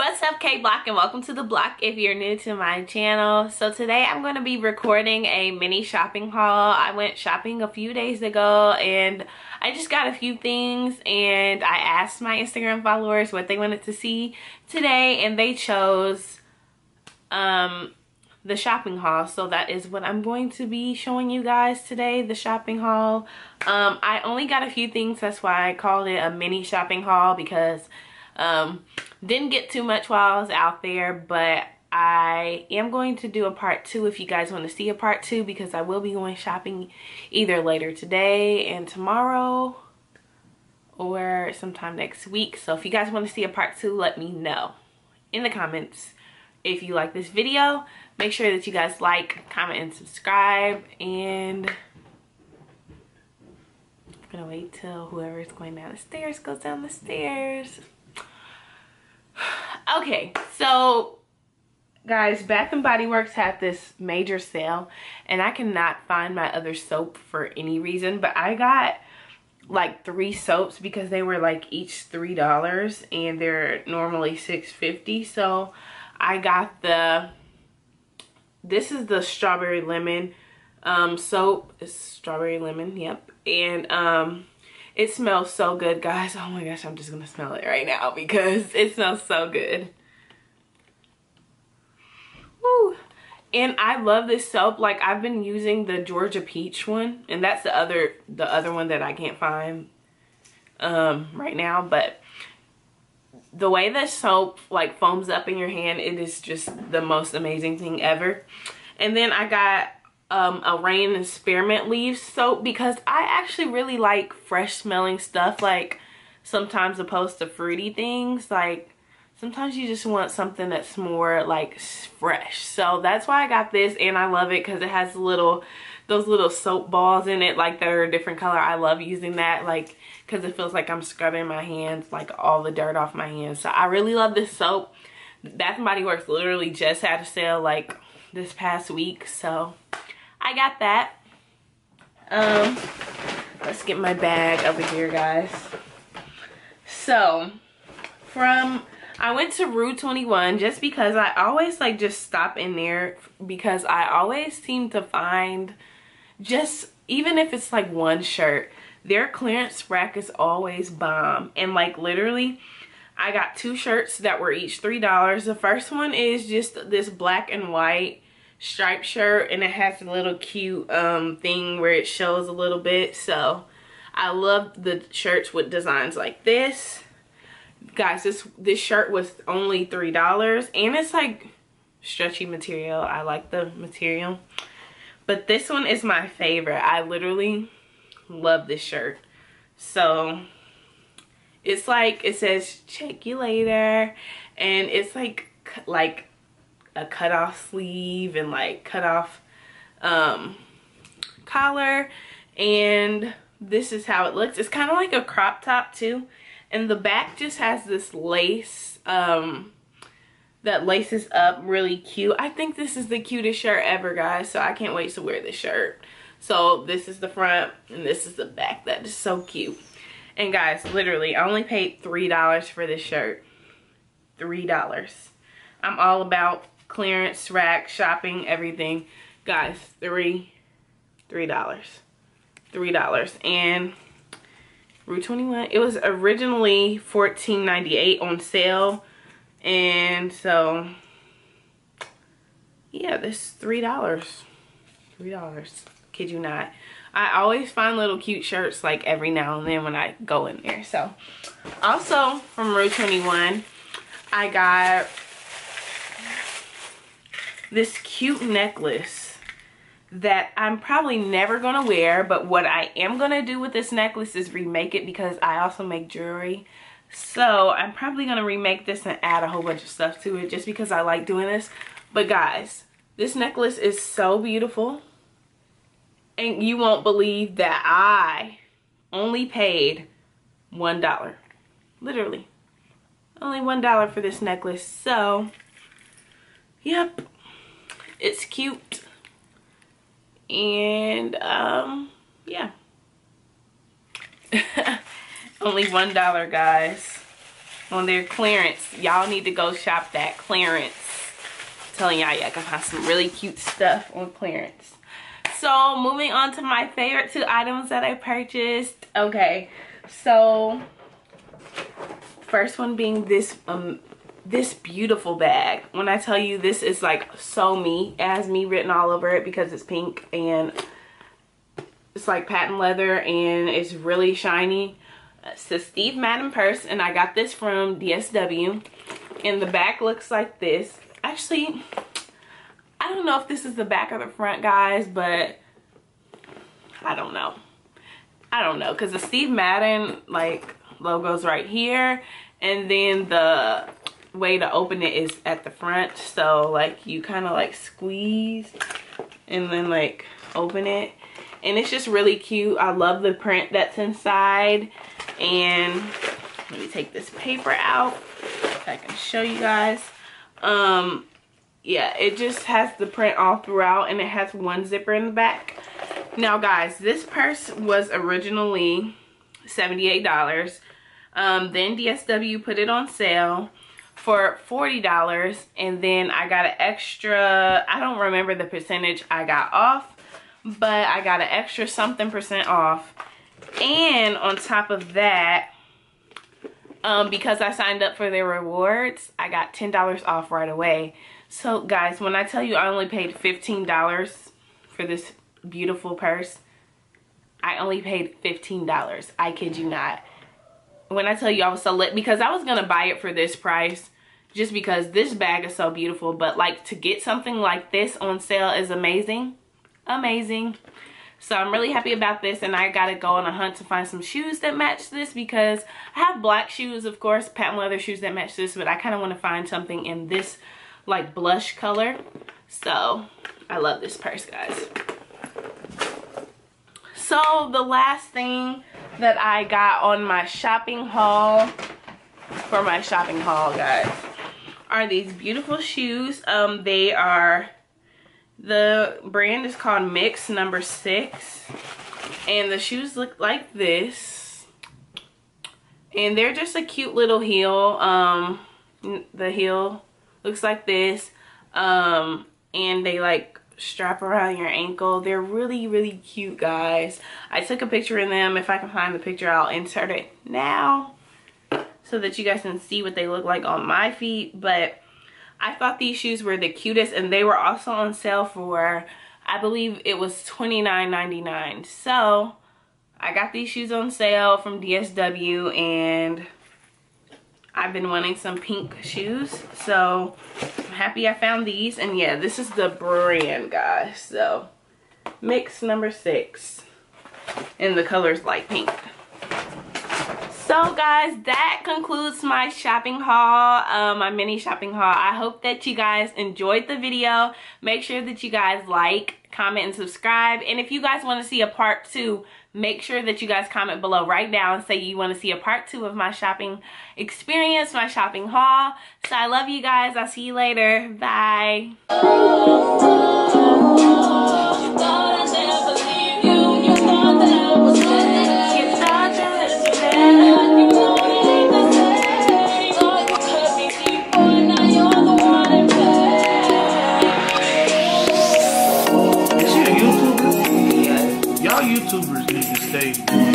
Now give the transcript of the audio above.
What's up K-Block and welcome to the block if you're new to my channel. So today I'm going to be recording a mini shopping haul. I went shopping a few days ago and I just got a few things and I asked my Instagram followers what they wanted to see today and they chose um, the shopping haul. So that is what I'm going to be showing you guys today, the shopping haul. Um, I only got a few things, that's why I called it a mini shopping haul because um, didn't get too much while I was out there, but I am going to do a part two if you guys want to see a part two because I will be going shopping either later today and tomorrow or sometime next week. So if you guys want to see a part two, let me know in the comments. If you like this video, make sure that you guys like, comment, and subscribe. And I'm gonna wait till whoever is going down the stairs goes down the stairs okay so guys bath and body works had this major sale and i cannot find my other soap for any reason but i got like three soaps because they were like each three dollars and they're normally 6.50 so i got the this is the strawberry lemon um soap. It's strawberry lemon yep and um it smells so good, guys. Oh my gosh, I'm just gonna smell it right now because it smells so good. Woo. And I love this soap. Like I've been using the Georgia Peach one, and that's the other the other one that I can't find um right now, but the way the soap like foams up in your hand, it is just the most amazing thing ever. And then I got um, a rain and spearmint leaves soap because I actually really like fresh smelling stuff like sometimes opposed to fruity things. Like sometimes you just want something that's more like fresh. So that's why I got this and I love it because it has little those little soap balls in it like that are a different color. I love using that like because it feels like I'm scrubbing my hands like all the dirt off my hands. So I really love this soap. Bath & Body Works literally just had a sale like this past week so I got that. Um, let's get my bag over here, guys. So, from, I went to Rue 21 just because I always like just stop in there because I always seem to find just, even if it's like one shirt, their clearance rack is always bomb. And like literally, I got two shirts that were each $3. The first one is just this black and white striped shirt and it has a little cute um, thing where it shows a little bit. So I love the shirts with designs like this. Guys, this, this shirt was only $3 and it's like stretchy material. I like the material. But this one is my favorite. I literally love this shirt. So it's like, it says check you later. And it's like, like a cut off sleeve and like cut off um, collar and this is how it looks. It's kind of like a crop top too and the back just has this lace um, that laces up really cute. I think this is the cutest shirt ever guys so I can't wait to wear this shirt. So this is the front and this is the back. That is so cute. And guys, literally, I only paid $3 for this shirt. $3. I'm all about clearance rack shopping everything. Guys three three dollars. Three dollars. And Rue 21 it was originally 14.98 on sale. And so yeah this three dollars. Three dollars. Kid you not. I always find little cute shirts like every now and then when I go in there. So also from Rue 21 I got this cute necklace that I'm probably never gonna wear but what I am gonna do with this necklace is remake it because I also make jewelry. So I'm probably gonna remake this and add a whole bunch of stuff to it just because I like doing this. But guys this necklace is so beautiful and you won't believe that I only paid one dollar. Literally. Only one dollar for this necklace so yep it's cute. And um, yeah. Only one dollar, guys. on their clearance. Y'all need to go shop that clearance. I'm telling y'all, y'all can find some really cute stuff on clearance. So moving on to my favorite two items that I purchased. Okay, so first one being this um this beautiful bag. When I tell you this is like so me, it has me written all over it because it's pink and it's like patent leather and it's really shiny. It's the Steve Madden purse and I got this from DSW. And the back looks like this. Actually, I don't know if this is the back or the front, guys, but I don't know. I don't know because the Steve Madden like logo's right here and then the way to open it is at the front. So like you kind of like squeeze and then like open it. And it's just really cute. I love the print that's inside. And let me take this paper out. If i can show you guys. Um yeah it just has the print all throughout and it has one zipper in the back. Now guys this purse was originally 78 dollars. Um then dsw put it on sale for $40 and then I got an extra, I don't remember the percentage I got off, but I got an extra something percent off. And on top of that, um, because I signed up for their rewards, I got $10 off right away. So guys, when I tell you I only paid $15 for this beautiful purse, I only paid $15. I kid you not when I tell you I was so lit because I was gonna buy it for this price just because this bag is so beautiful but like to get something like this on sale is amazing. Amazing. So I'm really happy about this and I gotta go on a hunt to find some shoes that match this because I have black shoes of course patent leather shoes that match this but I kind of want to find something in this like blush color. So I love this purse guys. So the last thing that I got on my shopping haul for my shopping haul guys are these beautiful shoes um they are the brand is called mix number six and the shoes look like this and they're just a cute little heel um the heel looks like this um and they like strap around your ankle. They're really, really cute, guys. I took a picture in them. If I can find the picture, I'll insert it now so that you guys can see what they look like on my feet. But I thought these shoes were the cutest and they were also on sale for, I believe it was $29.99. So I got these shoes on sale from DSW and I've been wanting some pink shoes. So I'm happy I found these. And yeah, this is the brand, guys. So mix number six. And the color's light pink. So guys, that concludes my shopping haul, uh, my mini shopping haul. I hope that you guys enjoyed the video. Make sure that you guys like, comment, and subscribe. And if you guys want to see a part two, make sure that you guys comment below right now and say you want to see a part two of my shopping experience, my shopping haul. So I love you guys. I'll see you later. Bye. Y'all make it hard